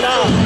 now.